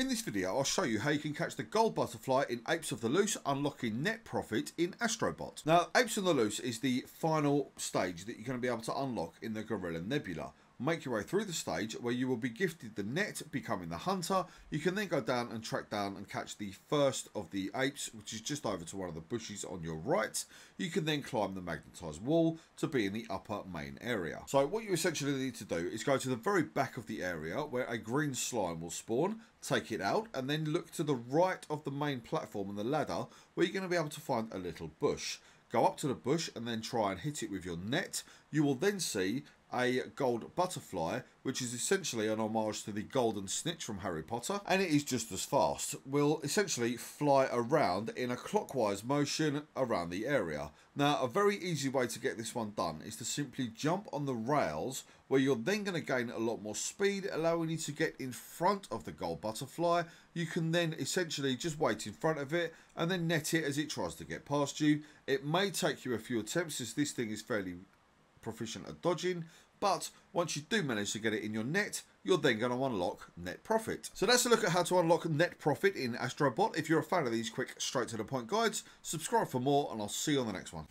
In this video I'll show you how you can catch the gold butterfly in Apes of the Loose unlocking net profit in Astrobot. Now Apes of the Loose is the final stage that you're going to be able to unlock in the Gorilla Nebula make your way through the stage where you will be gifted the net, becoming the hunter. You can then go down and track down and catch the first of the apes, which is just over to one of the bushes on your right. You can then climb the magnetized wall to be in the upper main area. So what you essentially need to do is go to the very back of the area where a green slime will spawn, take it out, and then look to the right of the main platform and the ladder where you're going to be able to find a little bush. Go up to the bush and then try and hit it with your net. You will then see a gold butterfly, which is essentially an homage to the golden snitch from Harry Potter, and it is just as fast. Will essentially fly around in a clockwise motion around the area. Now, a very easy way to get this one done is to simply jump on the rails, where you're then going to gain a lot more speed, allowing you to get in front of the gold butterfly. You can then essentially just wait in front of it and then net it as it tries to get past you. It may take you a few attempts as this thing is fairly proficient at dodging, but once you do manage to get it in your net, you're then going to unlock net profit. So that's a look at how to unlock net profit in Astrobot. If you're a fan of these quick, straight to the point guides, subscribe for more and I'll see you on the next one.